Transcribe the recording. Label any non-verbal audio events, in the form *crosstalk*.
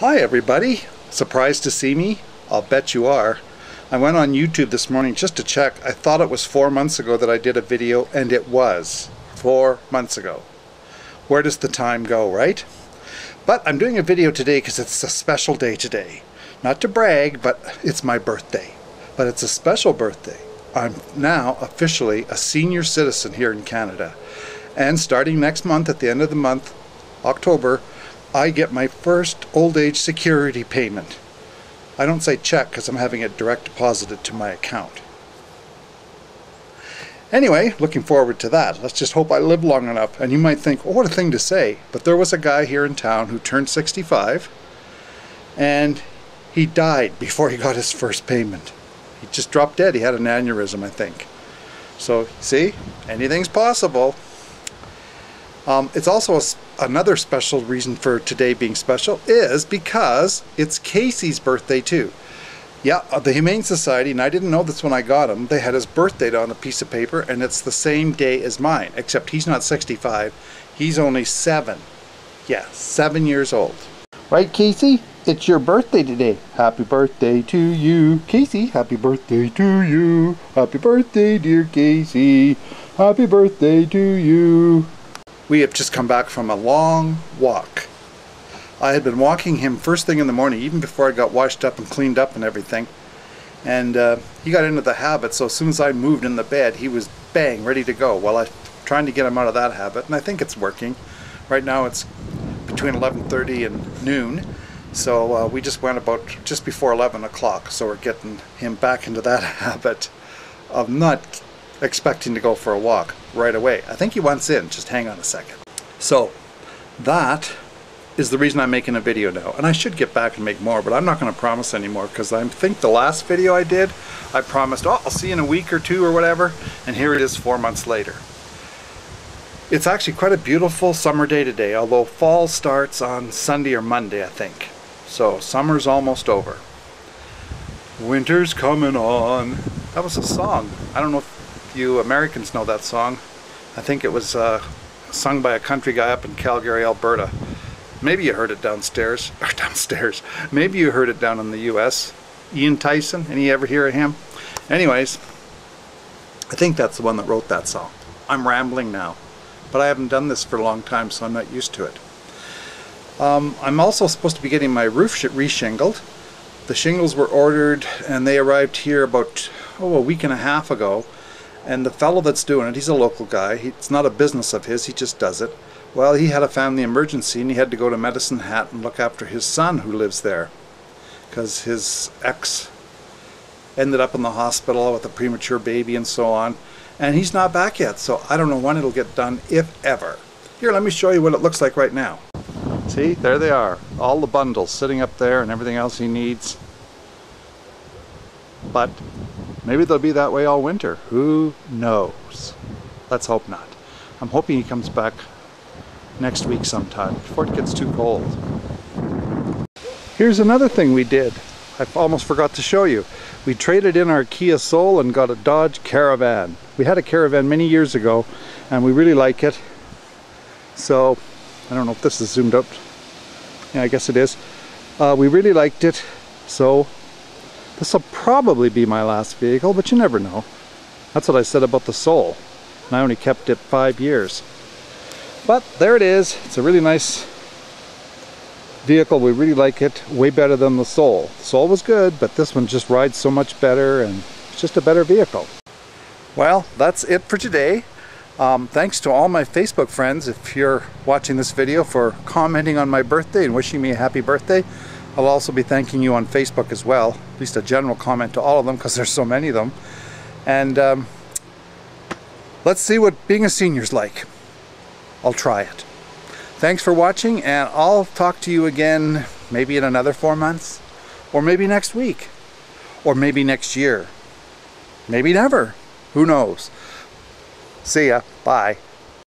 Hi everybody. Surprised to see me? I'll bet you are. I went on YouTube this morning just to check. I thought it was four months ago that I did a video and it was four months ago. Where does the time go, right? But I'm doing a video today because it's a special day today. Not to brag, but it's my birthday. But it's a special birthday. I'm now officially a senior citizen here in Canada. And starting next month, at the end of the month, October, I get my first old age security payment. I don't say check because I'm having it direct deposited to my account. Anyway, looking forward to that. Let's just hope I live long enough. And you might think, oh, what a thing to say. But there was a guy here in town who turned 65 and he died before he got his first payment. He just dropped dead. He had an aneurysm, I think. So, see, anything's possible. Um, it's also a, another special reason for today being special is because it's Casey's birthday too. Yeah, uh, the Humane Society, and I didn't know this when I got him, they had his birthday on a piece of paper, and it's the same day as mine, except he's not 65, he's only seven. Yeah, seven years old. Right, Casey? It's your birthday today. Happy birthday to you, Casey. Happy birthday to you. Happy birthday, dear Casey. Happy birthday to you. We have just come back from a long walk. I had been walking him first thing in the morning, even before I got washed up and cleaned up and everything. And uh, he got into the habit, so as soon as I moved in the bed, he was bang, ready to go. Well, I'm trying to get him out of that habit, and I think it's working. Right now it's between 11.30 and noon, so uh, we just went about just before 11 o'clock, so we're getting him back into that *laughs* habit of not expecting to go for a walk right away. I think he wants in, just hang on a second. So that is the reason I'm making a video now. And I should get back and make more, but I'm not going to promise anymore because I think the last video I did, I promised, oh, I'll see you in a week or two or whatever. And here it is four months later. It's actually quite a beautiful summer day today, although fall starts on Sunday or Monday, I think. So summer's almost over. Winter's coming on. That was a song. I don't know if you Americans know that song. I think it was uh, sung by a country guy up in Calgary, Alberta. Maybe you heard it downstairs, *laughs* or downstairs. Maybe you heard it down in the U.S. Ian Tyson, any ever hear of him? Anyways, I think that's the one that wrote that song. I'm rambling now, but I haven't done this for a long time, so I'm not used to it. Um, I'm also supposed to be getting my roof reshingled. The shingles were ordered and they arrived here about oh, a week and a half ago and the fellow that's doing it, he's a local guy. He, it's not a business of his, he just does it. Well, he had a family emergency and he had to go to Medicine Hat and look after his son who lives there. Because his ex ended up in the hospital with a premature baby and so on. And he's not back yet, so I don't know when it'll get done, if ever. Here, let me show you what it looks like right now. See, there they are. All the bundles sitting up there and everything else he needs. But Maybe they'll be that way all winter. Who knows? Let's hope not. I'm hoping he comes back next week sometime before it gets too cold. Here's another thing we did. I almost forgot to show you. We traded in our Kia Soul and got a Dodge Caravan. We had a Caravan many years ago and we really like it. So, I don't know if this is zoomed up. Yeah, I guess it is. Uh, we really liked it. So this will probably be my last vehicle, but you never know. That's what I said about the Soul. And I only kept it five years. But there it is. It's a really nice vehicle. We really like it. Way better than the Soul. The Soul was good, but this one just rides so much better and it's just a better vehicle. Well, that's it for today. Um, thanks to all my Facebook friends if you're watching this video for commenting on my birthday and wishing me a happy birthday. I'll also be thanking you on Facebook as well, at least a general comment to all of them because there's so many of them. And um, let's see what being a senior's like. I'll try it. Thanks for watching and I'll talk to you again maybe in another four months or maybe next week or maybe next year. Maybe never. Who knows? See ya. Bye.